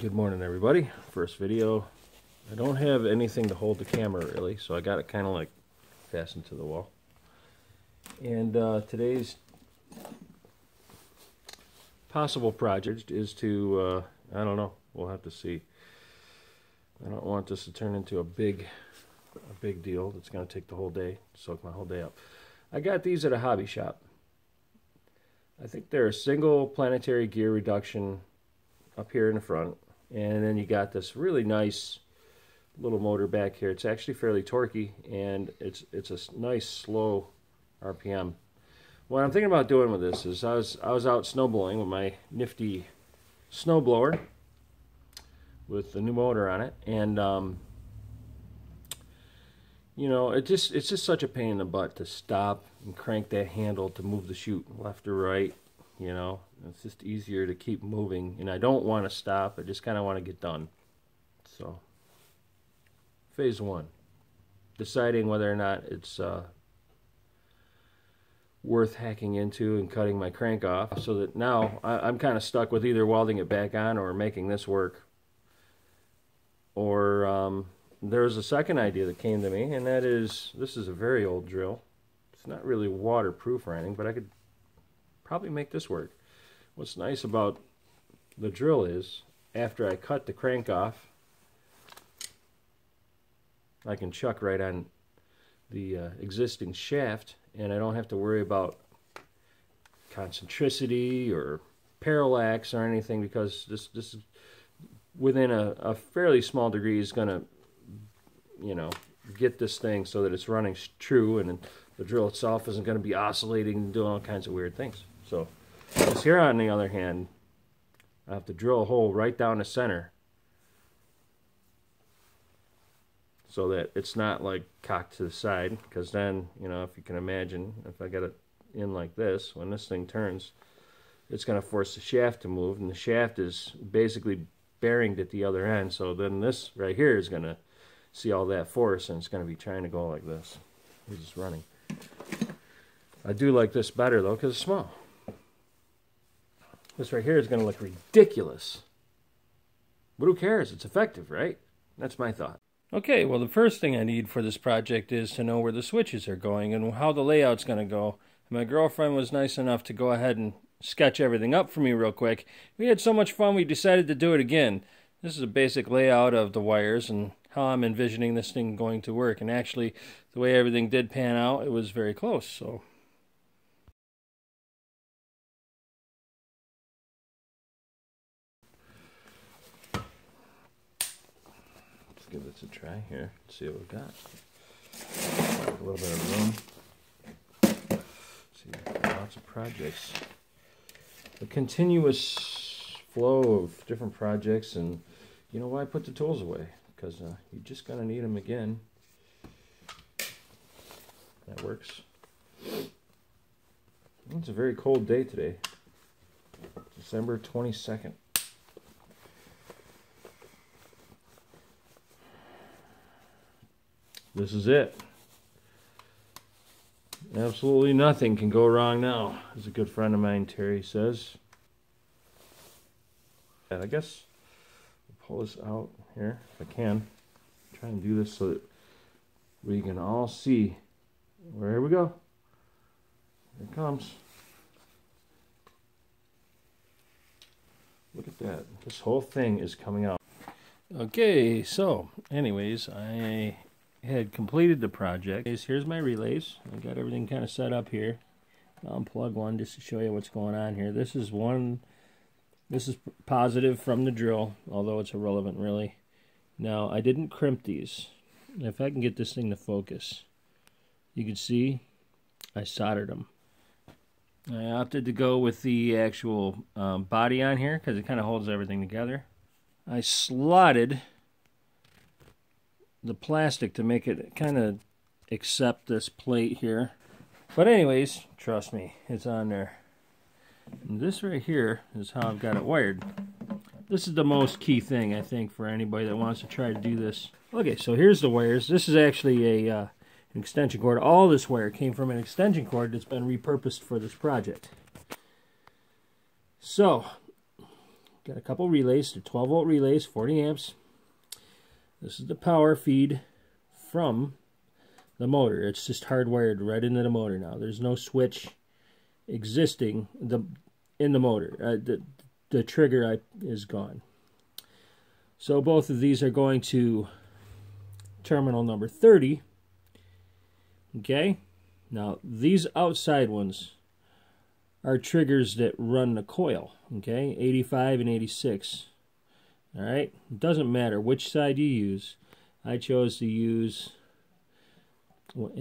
Good morning, everybody. First video. I don't have anything to hold the camera really, so I got it kind of like fastened to the wall. And uh, today's possible project is to, uh, I don't know, we'll have to see. I don't want this to turn into a big, a big deal that's going to take the whole day, soak my whole day up. I got these at a hobby shop. I think they're a single planetary gear reduction up here in the front. And then you got this really nice little motor back here. It's actually fairly torquey and it's it's a nice slow RPM. What I'm thinking about doing with this is I was I was out snowblowing with my nifty snowblower with the new motor on it and um, you know it just it's just such a pain in the butt to stop and crank that handle to move the chute left or right you know? It's just easier to keep moving and I don't want to stop I just kind of want to get done. So phase one deciding whether or not it's uh, worth hacking into and cutting my crank off so that now I, am kind of stuck with either welding it back on or making this work. Or um, there's a second idea that came to me and that is this is a very old drill. It's not really waterproof or anything but I could probably make this work. What's nice about the drill is after I cut the crank off I can chuck right on the uh, existing shaft and I don't have to worry about concentricity or parallax or anything because this this is within a, a fairly small degree is going to you know get this thing so that it's running true and the drill itself isn't going to be oscillating and doing all kinds of weird things. So this here, on the other hand, I have to drill a hole right down the center so that it's not like cocked to the side because then, you know, if you can imagine, if I get it in like this, when this thing turns, it's going to force the shaft to move and the shaft is basically bearinged at the other end. So then this right here is going to see all that force and it's going to be trying to go like this. Is running. I do like this better though because it's small. This right here is going to look ridiculous. But who cares? It's effective, right? That's my thought. Okay, well, the first thing I need for this project is to know where the switches are going and how the layout's going to go. My girlfriend was nice enough to go ahead and sketch everything up for me real quick. We had so much fun, we decided to do it again. This is a basic layout of the wires and how I'm envisioning this thing going to work. And actually, the way everything did pan out, it was very close. So give this a try here. See what we've got. A little bit of room. See, lots of projects. A continuous flow of different projects, and you know why I put the tools away? Because uh, you're just gonna need them again. That works. It's a very cold day today. December 22nd. This is it. Absolutely nothing can go wrong now, as a good friend of mine, Terry, says. And I guess I'll pull this out here if I can. Try and do this so that we can all see. Where here we go. Here it comes. Look at that. This whole thing is coming out. Okay, so anyways, I had completed the project. Here's my relays. I got everything kind of set up here. I'll unplug one just to show you what's going on here. This is one, this is positive from the drill, although it's irrelevant really. Now, I didn't crimp these. If I can get this thing to focus, you can see I soldered them. I opted to go with the actual um, body on here because it kind of holds everything together. I slotted the plastic to make it kind of accept this plate here. But anyways, trust me, it's on there. And this right here is how I've got it wired. This is the most key thing, I think, for anybody that wants to try to do this. Okay, so here's the wires. This is actually a uh, an extension cord. All this wire came from an extension cord that's been repurposed for this project. So, got a couple relays. They're 12 volt relays, 40 amps. This is the power feed from the motor. It's just hardwired right into the motor now. There's no switch existing the in the motor. Uh, the the trigger I, is gone. So both of these are going to terminal number 30. Okay. Now these outside ones are triggers that run the coil. Okay, 85 and 86. All right, it doesn't matter which side you use. I chose to use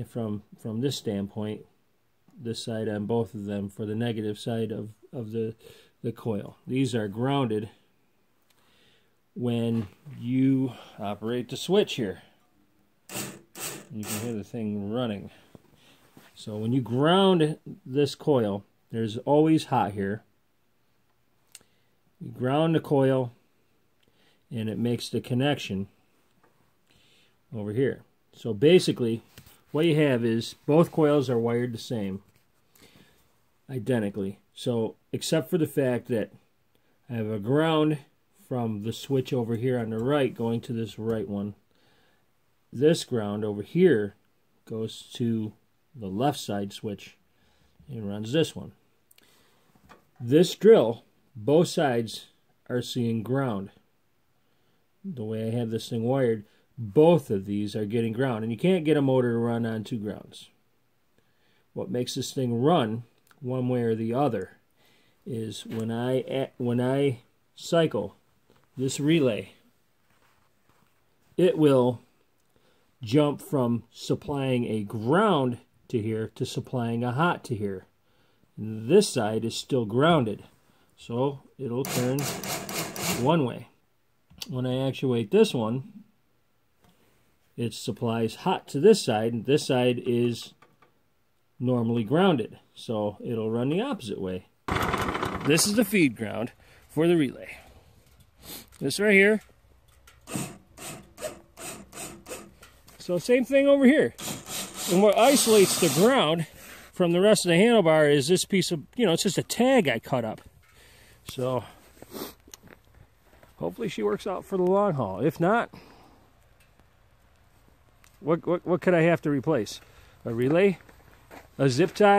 from from this standpoint this side on both of them for the negative side of, of the, the coil. These are grounded when you operate the switch here. You can hear the thing running. So when you ground this coil, there's always hot here. You ground the coil and it makes the connection over here. So basically, what you have is both coils are wired the same, identically. So except for the fact that I have a ground from the switch over here on the right going to this right one. This ground over here goes to the left side switch and runs this one. This drill, both sides are seeing ground. The way I have this thing wired, both of these are getting ground. And you can't get a motor to run on two grounds. What makes this thing run one way or the other is when I when I cycle this relay, it will jump from supplying a ground to here to supplying a hot to here. This side is still grounded, so it'll turn one way. When I actuate this one, it supplies hot to this side, and this side is normally grounded. So it'll run the opposite way. This is the feed ground for the relay. This right here. So same thing over here. And what isolates the ground from the rest of the handlebar is this piece of, you know, it's just a tag I cut up. So hopefully she works out for the long haul. If not, what, what, what could I have to replace? A relay? A zip tie?